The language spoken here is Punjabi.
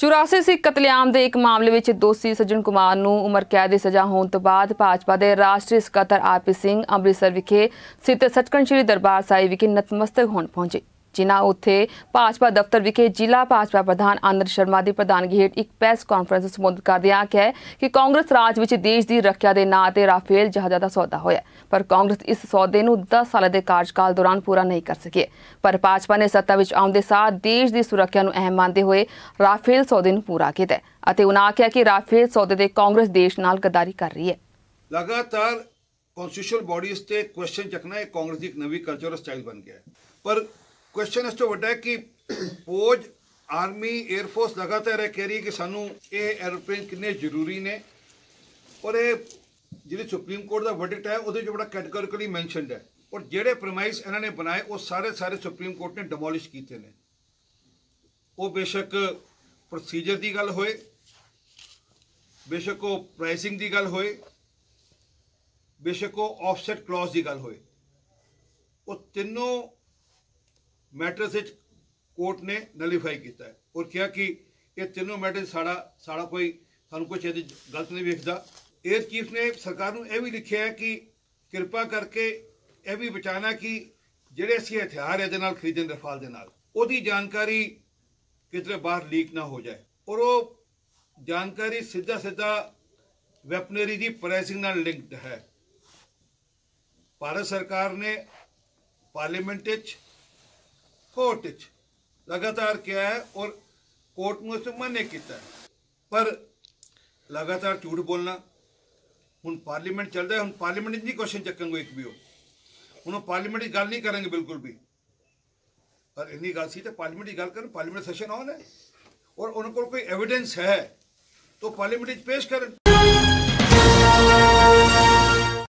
84 ਸਿੱਖ ਕਤਲੇਆਮ ਦੇ ਇੱਕ ਮਾਮਲੇ ਵਿੱਚ ਦੋਸ਼ੀ ਸੱਜਣ ਕੁਮਾਰ ਨੂੰ ਉਮਰ ਕੈਦ ਦੀ ਸਜ਼ਾ ਹੋਣ ਤੋਂ ਬਾਅਦ ਭਾਜਪਾ ਦੇ ਰਾਸ਼ਟਰੀ ਸਕੱਤਰ ਆਰਪੀ ਸਿੰਘ ਅੰਮ੍ਰਿਤਸਰ ਵਿਖੇ ਸਥਿਤ ਸੱਚਖੰਡ ਸ੍ਰੀ ਦਰਬਾਰ ਸਾਹਿਬ ਵਿਖੇ ਨਤਮਸਤਕ ਹੋਣ ਪਹੁੰਚੇ। ਜਿਨ੍ਹਾਂ ਉੱਥੇ ਭਾਜਪਾ ਦਫ਼ਤਰ ਵਿਖੇ ਜ਼ਿਲ੍ਹਾ ਭਾਜਪਾ ਪ੍ਰਧਾਨ ਆਨੰਦ ਸ਼ਰਮਾ ਦੀ ਪ੍ਰਧਾਨਗੀ ਹੇਠ ਇੱਕ ਪ੍ਰੈਸ ਕਾਨਫਰੰਸ ਨੂੰ ਕਰਦਿਆਂ ਆਖਿਆ ਕਿ ਕਾਂਗਰਸ ਰਾਜ ਵਿੱਚ ਦੇਸ਼ ਦੀ ਰੱਖਿਆ ਦੇ ਨਾਂ ਤੇ ਰਾਫੇਲ ਜਹਾਜ਼ਾਂ ਦਾ ਸੌਦਾ ਹੋਇਆ ਪਰ ਕਾਂਗਰਸ ਇਸ ਸੌਦੇ ਨੂੰ 10 ਸਾਲਾਂ ਦੇ ਕਾਰਜਕਾਲ ਦੌਰਾਨ ਪੂਰਾ ਨਹੀਂ ਕਰ ਸਕੀ। ਪਰ ਭਾਜਪਾ ਨੇ ਸੱਤਾ ਵਿੱਚ ਆਉਂਦੇ ਸਾਰ ਦੇਸ਼ ਦੀ ਸੁਰੱਖਿਆ ਨੂੰ ਅਹਿਮ ਮੰਨਦੇ ਹੋਏ ਰਾਫੇਲ ਸੌਦੇ ਨੂੰ ਪੂਰਾ ਕੀਤਾ ਅਤੇ ਉਨ੍ਹਾਂ ਆਖਿਆ ਕਿ ਰਾਫੇਲ ਸੌਦੇ ਦੇ ਕਾਂਗਰਸ ਦੇਸ਼ ਨਾਲ ਗਦਾਰੀ ਕਰ ਰਹੀ ਹੈ। ਲਗਾਤਾਰ ਕਨਸਟੀਟਿਊਸ਼ਨਲ ਬਾਡੀਜ਼ ਤੇ ਕੁਐਸਚਨ ਚੱਕਣਾ ਇਹ ਕਾਂਗਰਸ ਦੀ ਇੱਕ ਨਵੀਂ ਕਲਚਰ ਸਟਾਈਲ ਬਣ ਗਿਆ ਹੈ। ਪਰ ਕੁਐਸਚਨ ਇਸ ਤੋਂ ਵੱਡਾ ਹੈ ਕਿ ਫੌਜ ਆਰਮੀ 에ਅਰ ਫੋਰਸ ਲਗਾਤਾਰ ਇਹ ਕਹਿ ਰਹੀ ਹੈ ਕਿ ਸਾਨੂੰ ਇਹ ਐਰੋਪਲੇਨ ਕਿੰਨੇ ਜ਼ਰੂਰੀ ਨੇ। ਔਰ ਇਹ ਜਿਹੜੀ ਸੁਪਰੀਮ ਕੋਰਟ ਦਾ ਵਰਡਿਕਟ ਹੈ, ਉਹਦੇ 'ਚ ਬੜਾ ਕੈਟੇਗੋਰੀਕਲੀ ਮੈਂਸ਼ਨਡ ਹੈ। ਔਰ ਜਿਹੜੇ ਪ੍ਰਮਾਈਸ ਇਹਨਾਂ ਨੇ ਬਣਾਏ, ਉਹ ਸਾਰੇ ਸਾਰੇ ਸੁਪਰੀਮ ਕੋਰਟ ਨੇ ਡਿਮੋਲਿਸ਼ ਕੀਤੇ ਨੇ। ਉਹ ਬੇਸ਼ੱਕ ਪ੍ਰੋਸੀਜਰ ਦੀ ਗੱਲ ਹੋਏ, ਬੇਸ਼ੱਕ ਉਹ ਪ੍ਰਾਈਸਿੰਗ ਦੀ ਗੱਲ ਹੋਏ, ਬੇਸ਼ੱਕ ਉਹ ਆਫਸੈਟ ਕਲੌਜ਼ ਦੀ ਗੱਲ ਹੋਏ। ਉਹ ਤਿੰਨੋਂ ਮੈਟਰਸ ਵਿੱਚ ਕੋਰਟ ਨੇ ਨਲੀਫਾਈ ਕੀਤਾ ਹੈ। ਔਰ ਕਿਹਾ ਕਿ ਇਹ ਤਿੰਨੋਂ ਮੈਟਰ ਸਾਡਾ ਸਾਡਾ ਕੋਈ ਸਾਨੂੰ ਕੁਛ ਇਹਦੇ 'ਚ ਗਲਤ ਨਹੀਂ ਵੇਖਦਾ। ਏਅਰ ਚੀਫ ਨੇ ਸਰਕਾਰ ਨੂੰ ਇਹ ਵੀ ਲਿਖਿਆ ਹੈ ਕਿ ਕਿਰਪਾ ਕਰਕੇ ਇਹ ਵੀ ਬਚਾਣਾ ਕਿ ਜਿਹੜੇ ਅਸੀਂ ਹਥਿਆਰ ਇਹਦੇ ਨਾਲ ਖਰੀਦਣ ਰਫਾਲ ਦੇ ਨਾਲ, ਉਹਦੀ ਜਾਣਕਾਰੀ ਕਿਤੇ ਬਾਹਰ ਲੀਕ ਨਾ ਹੋ ਜਾਏ। ਔਰ ਉਹ ਜਾਣਕਾਰੀ ਸਿੱਧਾ ਸਿੱਧਾ ਵੈਪਨਰੀ ਦੀ ਪ੍ਰਾਈਸਿੰਗ ਨਾਲ ਲਿੰਕਡ ਹੈ। ਭਾਰਤ ਸਰਕਾਰ ਨੇ ਪਾਰਲੀਮੈਂਟ ਵਿੱਚ ਕੋਰਟ 'ਚ। ਲਗਾਤਾਰ ਕਿਹਾ ਹੈ ਔਰ ਕੋਰਟ ਨੂੰ ਇਸ ਮੰਨੇ ਕੀਤਾ ਪਰ ਲਗਾਤਾਰ ਝੂਠ ਬੋਲਣਾ, ਹੁਣ ਪਾਰਲੀਮੈਂਟ ਚੱਲਦਾ ਹੈ, ਹੁਣ ਪਾਰਲੀਮੈਂਟ 'ਚ ਨਹੀਂ ਕੁਐਸਚਨ ਚੱਕਾਂਗੇ ਇੱਕ ਵੀ ਉਹ। ਹੁਣ ਉਹ ਪਾਰਲੀਮੈਂਟ ਦੀ ਗੱਲ ਨਹੀਂ ਕਰਾਂਗੇ ਬਿਲਕੁਲ ਵੀ। ਪਰ ਇੰਨੀ ਗੱਲ ਸੀ ਤਾਂ ਪਾਰਲੀਮੈਂਟ ਦੀ ਗੱਲ ਕਰਨ, ਪਾਰਲੀਮੈਂਟ ਸੈਸ਼ਨ ਆਨ ਹੈ। ਔਰ ਉਹਨਾਂ ਕੋਲ ਕੋਈ ਐਵੀਡੈਂਸ ਹੈ, ਤਾਂ ਪਾਰਲੀਮੈਂਟ 'ਚ ਪੇਸ਼ ਕਰਨ।